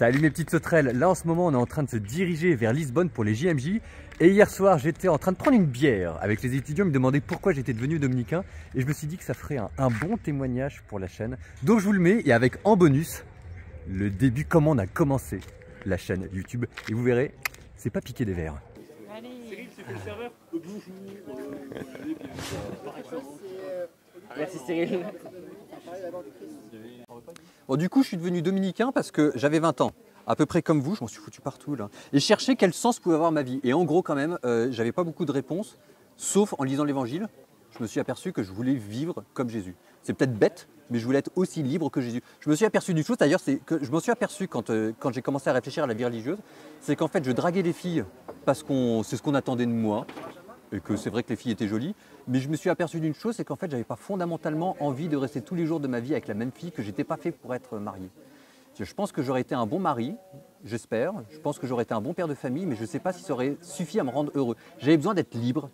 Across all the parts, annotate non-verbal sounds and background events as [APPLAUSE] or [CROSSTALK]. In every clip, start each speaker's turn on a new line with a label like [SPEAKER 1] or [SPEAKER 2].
[SPEAKER 1] Salut mes petites sauterelles, là en ce moment on est en train de se diriger vers Lisbonne pour les JMJ et hier soir j'étais en train de prendre une bière avec les étudiants, ils me demandaient pourquoi j'étais devenu dominicain. Et je me suis dit que ça ferait un, bon témoignage pour la chaîne. Donc je vous le mets et avec en bonus le début comment on a commencé la chaîne YouTube. Et vous verrez, c'est pas piquer des verres. Allez. [LAUGHS]
[SPEAKER 2] Merci Cyril.
[SPEAKER 1] Bon, du coup, je suis devenu dominicain parce que j'avais 20 ans, à peu près comme vous, je m'en suis foutu partout là. Et je cherchais quel sens pouvait avoir ma vie. Et en gros, quand même, euh, j'avais pas beaucoup de réponses, sauf en lisant l'évangile, je me suis aperçu que je voulais vivre comme Jésus. C'est peut-être bête, mais je voulais être aussi libre que Jésus. Je me suis aperçu d'une chose, d'ailleurs, je m'en suis aperçu quand, euh, quand j'ai commencé à réfléchir à la vie religieuse, c'est qu'en fait, je draguais les filles parce que c'est ce qu'on attendait de moi, et que c'est vrai que les filles étaient jolies, mais je me suis aperçu d'une chose, c'est qu'en fait, j'avais pas fondamentalement envie de rester tous les jours de ma vie avec la même fille, que j'étais pas fait pour être marié. Je pense que j'aurais été un bon mari, j'espère. Je pense que j'aurais été un bon père de famille, mais je ne sais pas si ça aurait suffi à me rendre heureux. J'avais besoin d'être libre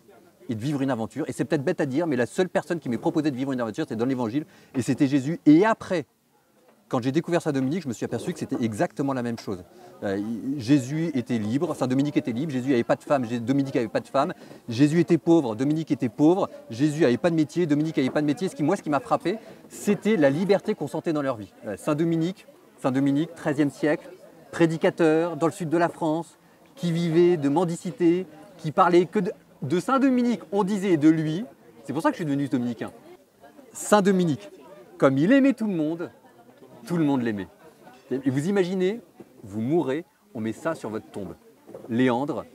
[SPEAKER 1] et de vivre une aventure. Et c'est peut-être bête à dire, mais la seule personne qui m'ait proposé de vivre une aventure, c'était dans l'Évangile, et c'était Jésus. Et après, quand j'ai découvert Saint-Dominique, je me suis aperçu que c'était exactement la même chose. Euh, Jésus était libre, Saint-Dominique était libre, Jésus n'avait pas de femme, Dominique n'avait pas de femme, Jésus était pauvre, Dominique était pauvre, Jésus n'avait pas de métier, Dominique n'avait pas de métier. Ce qui, moi, ce qui m'a frappé, c'était la liberté qu'on sentait dans leur vie. Euh, Saint-Dominique, Saint-Dominique, XIIIe siècle, prédicateur dans le sud de la France, qui vivait de mendicité, qui parlait que de, de Saint-Dominique, on disait de lui, c'est pour ça que je suis devenu dominicain. Saint-Dominique, comme il aimait tout le monde, tout le monde l'aimait. Et vous imaginez, vous mourrez, on met ça sur votre tombe. Léandre,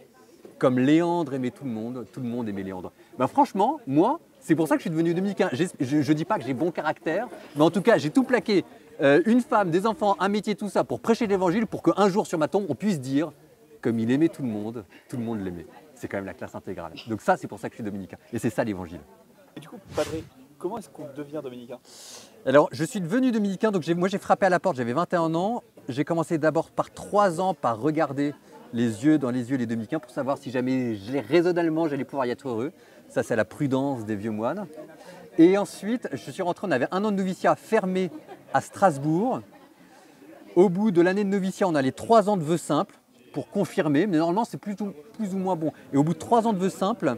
[SPEAKER 1] comme Léandre aimait tout le monde, tout le monde aimait Léandre. Ben franchement, moi, c'est pour ça que je suis devenu dominicain. Je ne dis pas que j'ai bon caractère, mais en tout cas, j'ai tout plaqué. Euh, une femme, des enfants, un métier, tout ça, pour prêcher l'évangile, pour qu'un jour sur ma tombe, on puisse dire, comme il aimait tout le monde, tout le monde l'aimait. C'est quand même la classe intégrale. Donc ça, c'est pour ça que je suis dominicain. Et c'est ça l'évangile.
[SPEAKER 2] Et du coup, Padre, comment est-ce qu'on devient dominicain?
[SPEAKER 1] Alors, je suis devenu dominicain, donc moi j'ai frappé à la porte, j'avais 21 ans. J'ai commencé d'abord par 3 ans par regarder les yeux dans les yeux les dominicains pour savoir si jamais raisonnablement j'allais pouvoir y être heureux. Ça, c'est la prudence des vieux moines. Et ensuite, je suis rentré, on avait un an de noviciat fermé à Strasbourg. Au bout de l'année de noviciat, on a les 3 ans de vœux simples pour confirmer, mais normalement c'est plus, plus ou moins bon. Et au bout de 3 ans de vœux simples,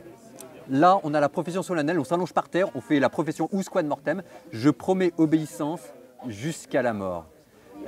[SPEAKER 1] Là, on a la profession solennelle, on s'allonge par terre, on fait la profession ou squad mortem. Je promets obéissance jusqu'à la mort.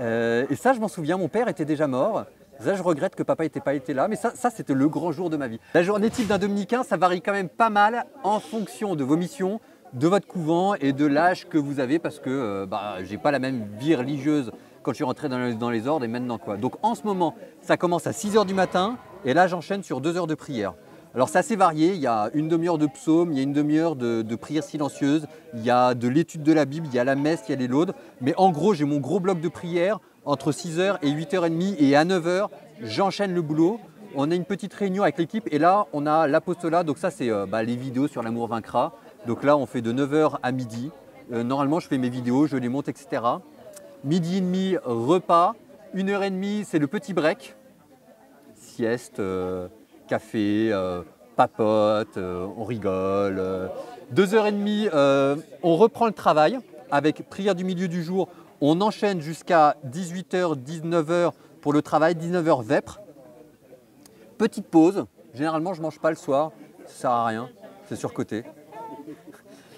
[SPEAKER 1] Euh, et ça, je m'en souviens, mon père était déjà mort. Ça, je regrette que papa n'ait pas été là, mais ça, c'était le grand jour de ma vie. La journée type d'un dominicain, ça varie quand même pas mal en fonction de vos missions, de votre couvent et de l'âge que vous avez, parce que euh, bah, j'ai pas la même vie religieuse quand je suis rentré dans les, ordres et maintenant quoi. Donc en ce moment, ça commence à 6 h du matin, et là j'enchaîne sur 2 heures de prière. Alors c'est assez varié, il y a une demi-heure de psaume, il y a une demi-heure de, prière silencieuse, il y a de l'étude de la Bible, il y a la messe, il y a les laudes. Mais en gros, j'ai mon gros bloc de prière entre 6h et 8h30 et à 9h, j'enchaîne le boulot. On a une petite réunion avec l'équipe et là, on a l'apostolat. Donc ça, c'est euh, bah, les vidéos sur l'amour vaincra. Donc là, on fait de 9h à midi. Euh, normalement, je fais mes vidéos, je les monte, etc. Midi et demi, repas. Une heure et demie, c'est le petit break. Sieste. Euh, café, euh, papote, euh, on rigole. Euh. Deux heures et demie, on reprend le travail avec prière du milieu du jour. On enchaîne jusqu'à 18h, 19h pour le travail, 19h vêpres. Petite pause. Généralement, je ne mange pas le soir. Ça ne sert à rien. C'est surcoté.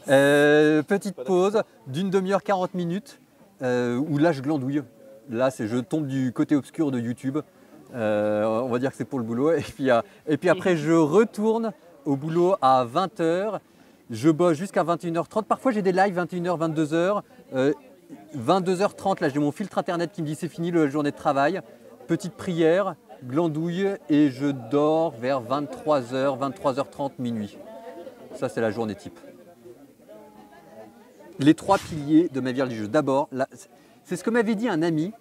[SPEAKER 1] Petite pause d'une demi-heure, 40 minutes, où là, je glandouille. Là, je tombe du côté obscur de YouTube. Euh, on va dire que c'est pour le boulot. Et puis, euh, après, je retourne au boulot à 20h. Je bosse jusqu'à 21h30. Parfois, j'ai des lives 21h, 22h. 22h30, là, j'ai mon filtre internet qui me dit c'est fini la journée de travail. Petite prière, glandouille et je dors vers 23h, 23h30, minuit. Ça, c'est la journée type. Les trois piliers de ma vie religieuse. D'abord, c'est ce que m'avait dit un ami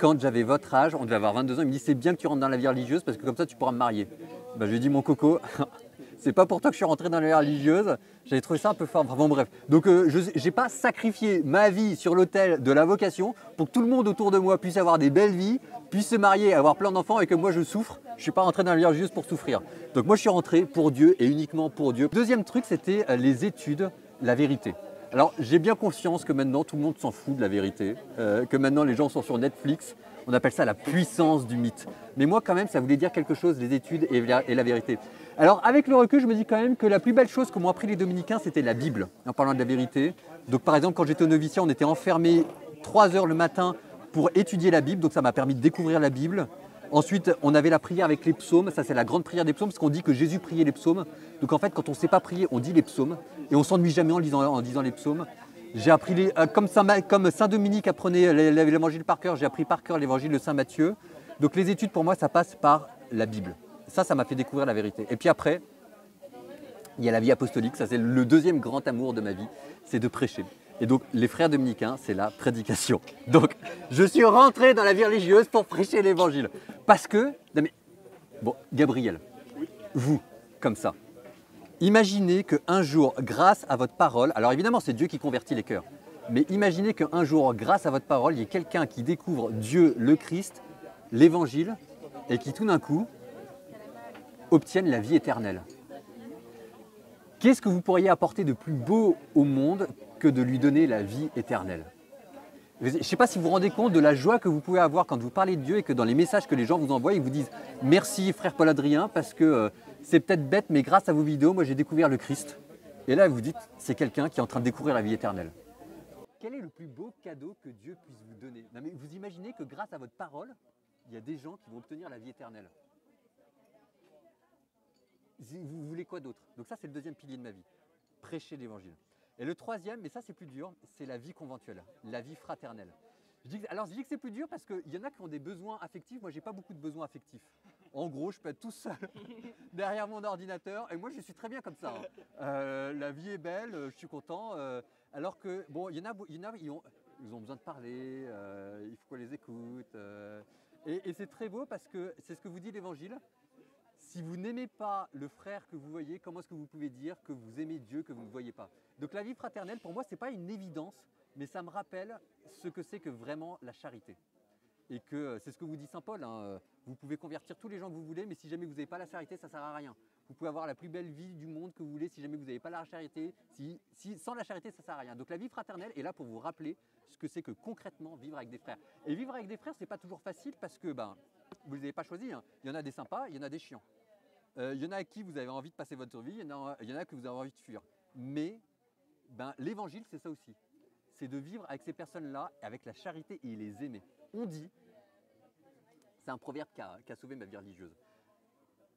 [SPEAKER 1] quand j'avais votre âge, on devait avoir 22 ans, il me dit c'est bien que tu rentres dans la vie religieuse parce que comme ça tu pourras me marier. Ben, je lui ai dit mon coco, [LAUGHS] c'est pas pour toi que je suis rentré dans la vie religieuse, j'avais trouvé ça un peu fort. Bon bref. Donc euh, je n'ai pas sacrifié ma vie sur l'autel de la vocation pour que tout le monde autour de moi puisse avoir des belles vies, puisse se marier, avoir plein d'enfants et que moi je souffre. Je ne suis pas rentré dans la vie religieuse pour souffrir. Donc moi je suis rentré pour Dieu et uniquement pour Dieu. Deuxième truc, c'était euh, les études, la vérité. Alors j'ai bien conscience que maintenant tout le monde s'en fout de la vérité, euh, que maintenant les gens sont sur Netflix On appelle ça la puissance du mythe. Mais moi, quand même, ça voulait dire quelque chose, les études et la, vérité. Alors, avec le recul, je me dis quand même que la plus belle chose que m'ont appris les dominicains, c'était la Bible, en parlant de la vérité. Donc, par exemple, quand j'étais au noviciat, on était enfermés 3 heures le matin pour étudier la Bible. Donc, ça m'a permis de découvrir la Bible. Ensuite, on avait la prière avec les psaumes. Ça, c'est la grande prière des psaumes, parce qu'on dit que Jésus priait les psaumes. Donc, en fait, quand on ne sait pas prier, on dit les psaumes. Et on s'ennuie jamais en disant, en disant les psaumes. J'ai appris, euh, comme, Saint, comme Saint Dominique apprenait l'évangile par cœur, j'ai appris par cœur l'évangile de Saint Matthieu. Donc, les études, pour moi, ça passe par la Bible. Ça, ça m'a fait découvrir la vérité. Et puis après, il y a la vie apostolique. Ça, c'est le deuxième grand amour de ma vie, c'est de prêcher. Et donc, les frères dominicains, c'est la prédication. Donc, je suis rentré dans la vie religieuse pour prêcher l'évangile. Parce que, bon, Gabriel, vous, comme ça, imaginez qu'un jour, grâce à votre parole, alors évidemment, c'est Dieu qui convertit les cœurs, mais imaginez qu'un jour, grâce à votre parole, il y ait quelqu'un qui découvre Dieu, le Christ, l'évangile, et qui tout d'un coup obtienne la vie éternelle. Qu'est-ce que vous pourriez apporter de plus beau au monde que de lui donner la vie éternelle? Je ne sais pas si vous vous rendez compte de la joie que vous pouvez avoir quand vous parlez de Dieu et que dans les messages que les gens vous envoient, ils vous disent merci frère Paul Adrien parce que euh, c'est peut-être bête mais grâce à vos vidéos, moi j'ai découvert le Christ. Et là vous dites c'est quelqu'un qui est en train de découvrir la vie éternelle. Quel est le plus beau cadeau que Dieu puisse vous donner? Vous imaginez que grâce à votre parole, il y a des gens qui vont obtenir la vie éternelle. Vous voulez quoi d'autre? Donc ça c'est le deuxième pilier de ma vie. Prêcher l'évangile. Et le troisième, mais ça c'est plus dur, c'est la vie conventuelle, la vie fraternelle. alors je dis que c'est plus dur parce qu'il y en a qui ont des besoins affectifs, moi j'ai pas beaucoup de besoins affectifs. En gros, je peux être tout seul [LAUGHS] derrière mon ordinateur et moi je suis très bien comme ça. Hein. Euh, la vie est belle, je suis content. Euh, alors que, bon, il y en a, ils, ont, ils, ont, besoin de parler, euh, il faut qu'on les écoute. et c'est très beau parce que c'est ce que vous dit l'évangile. Si vous n'aimez pas le frère que vous voyez, comment est-ce que vous pouvez dire que vous aimez Dieu que vous ne voyez pas? Donc la vie fraternelle, pour moi, ce n'est pas une évidence, mais ça me rappelle ce que c'est que vraiment la charité. Et que euh, c'est ce que vous dit Saint Paul, hein, euh, vous pouvez convertir tous les gens que vous voulez, mais si jamais vous n'avez pas la charité, ça ne sert à rien. Vous pouvez avoir la plus belle vie du monde que vous voulez, si jamais vous n'avez pas la charité, sans la charité, ça ne sert à rien. Donc la vie fraternelle est là pour vous rappeler ce que c'est que concrètement vivre avec des frères. Et vivre avec des frères, ce n'est pas toujours facile parce que ben, vous ne les avez pas choisis. Hein. Il y en a des sympas, il y en a des chiants. Euh, il y en a à qui vous avez envie de passer votre vie, il y en a, il y en a que vous avez envie de fuir. Mais ben, l'évangile, c'est ça aussi. C'est de vivre avec ces personnes-là, avec la charité et les aimer. On dit, c'est un proverbe qui a, sauvé ma vie religieuse,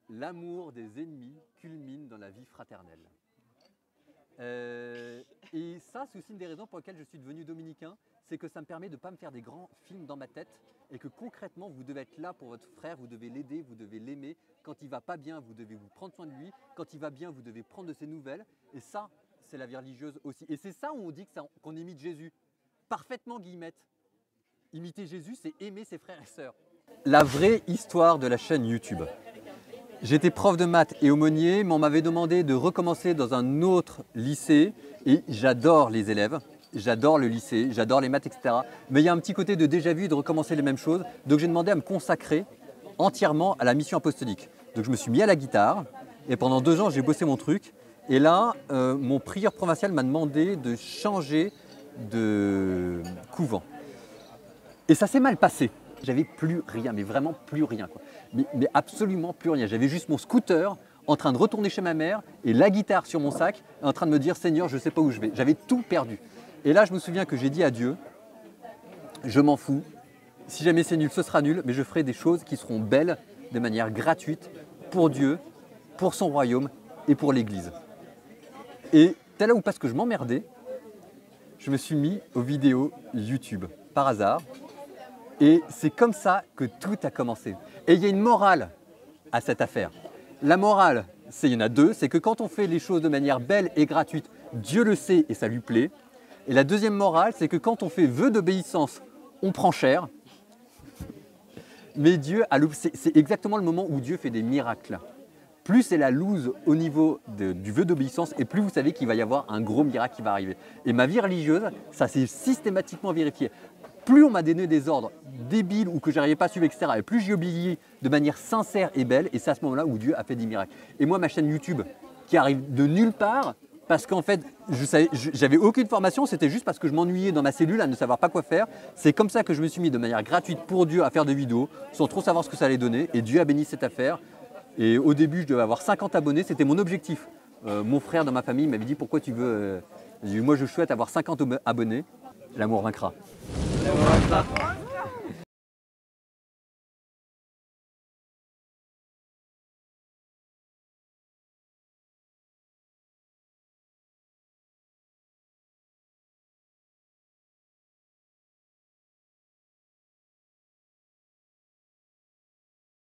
[SPEAKER 1] l'amour des ennemis culmine dans la vie fraternelle. Euh, c'est aussi une des raisons pour lesquelles je suis devenu dominicain, c'est que ça me permet de ne pas me faire des grands films dans ma tête et que concrètement, vous devez être là pour votre frère, vous devez l'aider, vous devez l'aimer. Quand il va pas bien, vous devez vous prendre soin de lui. Quand il va bien, vous devez prendre de ses nouvelles. Et ça, c'est la vie religieuse aussi. Et c'est ça où on dit qu'on imite Jésus. Parfaitement, guillemette. Imiter Jésus, c'est aimer ses frères et sœurs. La vraie histoire de la chaîne YouTube. J'étais prof de maths et aumônier, mais on m'avait demandé de recommencer dans un autre lycée et j'adore les élèves j'adore le lycée, j'adore les maths, etc. Mais il y a un petit côté de déjà vu de recommencer les mêmes choses. Donc j'ai demandé à me consacrer entièrement à la mission apostolique. Donc je me suis mis à la guitare et pendant deux ans j'ai bossé mon truc. Et là, euh, mon prieur provincial m'a demandé de changer de couvent. Et ça s'est mal passé. J'avais plus rien, mais vraiment plus rien. Mais, mais absolument plus rien. J'avais juste mon scooter en train de retourner chez ma mère et la guitare sur mon sac, en train de me dire Seigneur, je ne sais pas où je vais. J'avais tout perdu. Et là, je me souviens que j'ai dit à Dieu, je m'en fous, si jamais c'est nul, ce sera nul, mais je ferai des choses qui seront belles de manière gratuite pour Dieu, pour son royaume et pour l'Église. Et tel là où parce que je m'emmerdais, je me suis mis aux vidéos YouTube par hasard. Et c'est comme ça que tout a commencé. Et il y a une morale à cette affaire. La morale, c'est il y en a deux, c'est que quand on fait les choses de manière belle et gratuite, Dieu le sait et ça lui plaît. Et la deuxième morale, c'est que quand on fait vœu d'obéissance, on prend cher. Mais Dieu, c'est exactement le moment où Dieu fait des miracles. Plus c'est la loose au niveau du vœu d'obéissance, et plus vous savez qu'il va y avoir un gros miracle qui va arriver. Et ma vie religieuse, ça s'est systématiquement vérifié. Plus on m'a donné des ordres débiles ou que j'arrivais pas à suivre, etc., et plus j'ai obéi de manière sincère et belle, et c'est à ce moment-là où Dieu a fait des miracles. Et moi, ma chaîne YouTube, qui arrive de nulle part, parce qu'en fait, je je- j'avais aucune formation, c'était juste parce que je m'ennuyais dans ma cellule à ne savoir pas quoi faire. C'est comme ça que je me suis mis de manière gratuite pour Dieu à faire des vidéos, sans trop savoir ce que ça allait donner. Et Dieu a béni cette affaire. Et au début, je devais avoir 50 abonnés, c'était mon objectif. Euh, mon frère dans ma famille m'avait dit pourquoi tu veux. euh, moi, je souhaite avoir 50 ab- abonnés. L'amour vaincra.
[SPEAKER 2] L'amour vaincra.